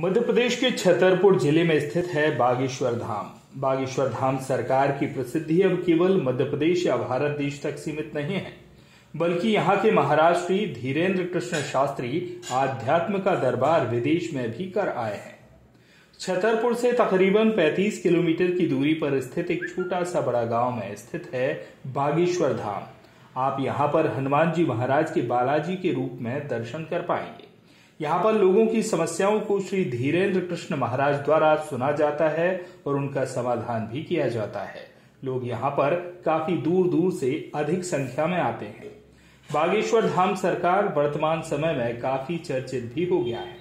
मध्य प्रदेश के छतरपुर ज़िले में स्थित है बागेश्वर धाम। बागेश्वर धाम सरकार की प्रसिद्धि अब केवल मध्य प्रदेश या भारत देश तक सीमित नहीं है, बल्कि यहाँ के महाराज श्री धीरेन्द्र कृष्ण शास्त्री आध्यात्म का दरबार विदेश में भी कर आए हैं। छतरपुर से तकरीबन 35 किलोमीटर की दूरी पर स्थित एक छोटा सा बड़ा गाँव में स्थित है बागेश्वर धाम। आप यहाँ पर हनुमान जी महाराज के बालाजी के रूप में दर्शन कर पाएँगे। यहाँ पर लोगों की समस्याओं को श्री धीरेन्द्र कृष्ण महाराज द्वारा सुना जाता है और उनका समाधान भी किया जाता है। लोग यहाँ पर काफ़ी दूर दूर से अधिक संख्या में आते हैं। बागेश्वर धाम सरकार वर्तमान समय में काफ़ी चर्चित भी हो गया है।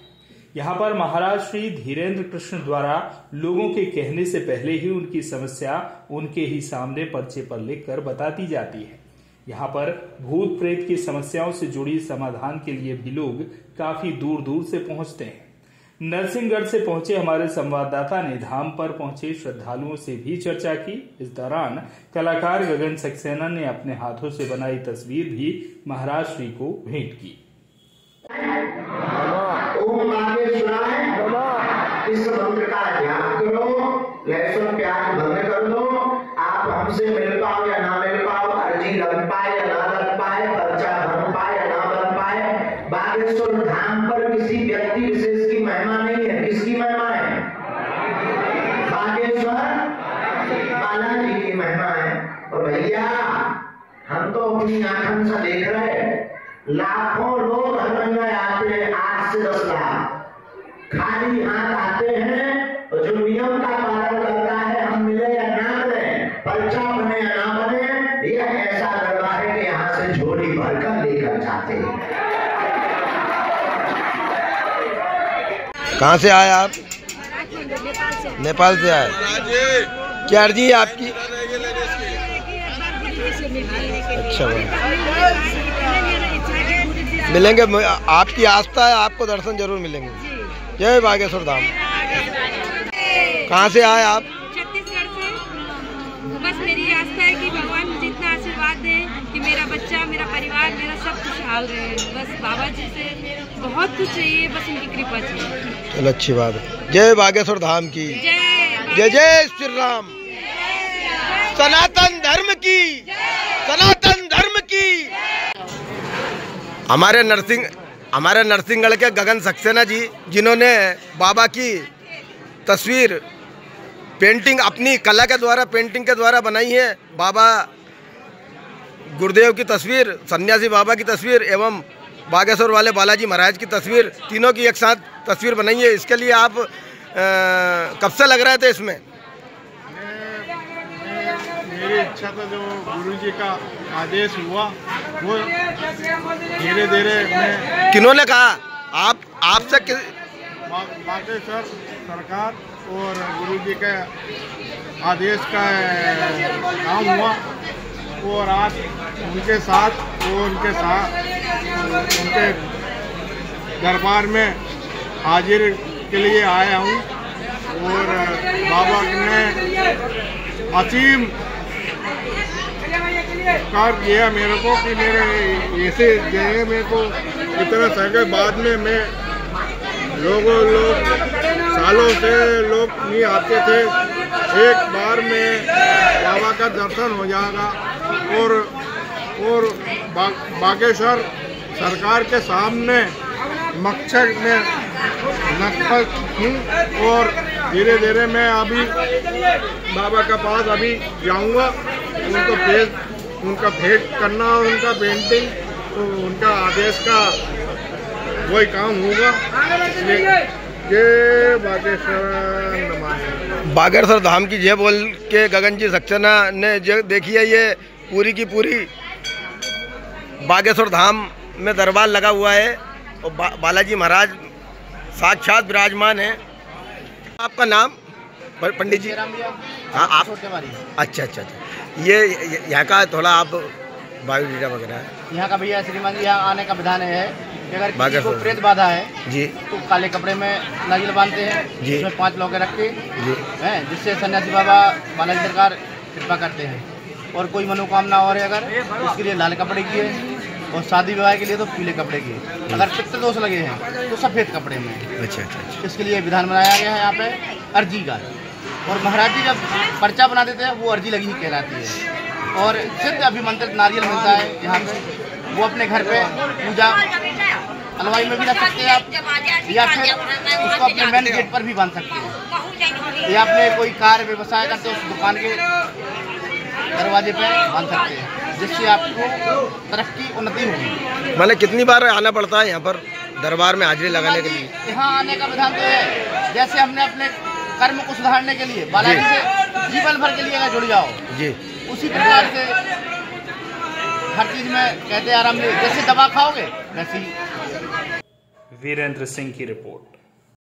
यहाँ पर महाराज श्री धीरेन्द्र कृष्ण द्वारा लोगों के कहने से पहले ही उनकी समस्या उनके ही सामने पर्चे पर लिखकर बताती जाती है। यहाँ पर भूत प्रेत की समस्याओं से जुड़ी समाधान के लिए भी लोग काफ़ी दूर दूर से पहुँचते हैं। नरसिंहगढ़ से पहुँचे हमारे संवाददाता ने धाम पर पहुँचे श्रद्धालुओं से भी चर्चा की। इस दौरान कलाकार गगन सक्सेना ने अपने हाथों से बनाई तस्वीर भी महाराज श्री को भेंट की। प्याज बंद कर दो। आप हमसे मिल पाओ या ना मिल पाओ अर्जी लग पाए या ना लग पाए, पर्चा बन पाए या ना बन पाए। बागेश्वर धाम पर किसी व्यक्ति विशेष की महिमा नहीं है। किसकी महिमा है? बागेश्वर बालाजी की महिमा है। और भैया, हम तो अपनी आँखों से देख रहे हैं। लाखों लोग हर में आते हैं, आठ से दस लाख। खाली हाथ आते हैं और जो नियम का कहाँ से आए आप? नेपाल से आए। क्या अर्जी है आपकी? अच्छा मिलेंगे आपकी आस्था है, आपको दर्शन ज़रूर मिलेंगे। जय बागेश्वर धाम। कहाँ से आए आप? छत्तीसगढ़ से। बस मेरी आस्था है कि भगवान मेरा बच्चा मेरा परिवार मेरा सब खुशहाल रहे बस बाबा जी से बहुत कुछ चाहिए बस उनकी कृपा चाहिए। चलो अच्छी बात है। जय बागेश्वर धाम की। जय जय जय श्री राम सनातन धर्म की। सनातन धर्म की। हमारे नरसिंह हमारे नरसिंहगढ़ के गगन सक्सेना जी जिन्होंने बाबा की तस्वीर पेंटिंग अपनी कला के द्वारा पेंटिंग के द्वारा बनाई है। बाबा गुरुदेव की तस्वीर सन्यासी बाबा की तस्वीर एवं बागेश्वर वाले बालाजी महाराज की तस्वीर तीनों की एक साथ तस्वीर बनाई है। इसके लिए आप कब से लग रहे थे इसमें? मेरी इच्छा था जो गुरु जी का आदेश हुआ वो धीरे धीरे मैं किन्होंने कहा? आप आपसे कि, बागेश्वर सरकार और गुरु जी के आदेश का काम हुआ। और आज उनके साथ, वो उनके साथ, उनके दरबार में हाजिर के लिए आया हूँ। और बाबा ने असीम उपकार किया मेरे को कि मेरे ऐसे जगह मेरे को इतना सके बाद में मैं लोगों, लोग, सालों से लोग नहीं आते थे। एक बार में बाबा का दर्शन हो जाएगा। और और बा, बागेश्वर सरकार के सामने मकसद में नकल हूँ और धीरे धीरे मैं अभी बाबा के पास अभी जाऊँगा। उनको भेज उनका भेंट करना और उनका पेंटिंग तो उनका आदेश का वही काम होगा। जय बागेश्वर बागेश्वर धाम की जय बोल के गगन जी सक्सेना ने जो देखी है ये पूरी की पूरी बागेश्वर धाम में दरबार लगा हुआ है और बा, बालाजी महाराज साक्षात विराजमान है। आपका नाम? पंडित जी। हाँ आप अच्छा अच्छा अच्छा। ये यहाँ का थोड़ा आप बायोडेटा वगैरह यहाँ का भैया श्रीमान जी यहाँ आने का विधान है। कि अगर किसी को प्रेत बाधा है जी। तो काले कपड़े में नारियल बांधते हैं जी। उसमें पाँच लोग रख के जी हैं जिससे सन्यासी बाबा बालाजी सरकार कृपा करते हैं। और कोई मनोकामना और है अगर उसके लिए लाल कपड़े की है और शादी विवाह के लिए तो पीले कपड़े की अगर पितृ दोष लगे हैं तो सफ़ेद कपड़े में। अच्छा अच्छा अच्छा। इसके लिए विधान बनाया गया है यहाँ पे अर्जी का। और महाराज जी जब पर्चा बना देते हैं वो अर्जी लगी ही कहलाती है। और सिद्ध अभिमंत्रित नारियल मिलता है यहाँ पे। वो अपने घर पे पूजा अलवाई में भी रख सकते हैं आप या फिर उसको अपने मेन गेट पर भी बाँध सकते हैं। या अपने कोई कार्य व्यवसाय करते हैं उस दुकान के दरवाजे पे बाँध सकते हैं जिससे आपको तरक्की उन्नति होगी। मैंने कितनी बार आना पड़ता है यहाँ पर दरबार में हाजिरी लगाने के लिए? यहाँ आने का विधान तो है जैसे हमने अपने कर्म को सुधारने के लिए बालाजी से जीवन भर के लिए अगर जुड़ जाओ जी। उसी प्रकार से हर चीज़ में कहते हैं आराम जैसे दवा खाओगे वैसे वीरेंद्र सिंह की रिपोर्ट।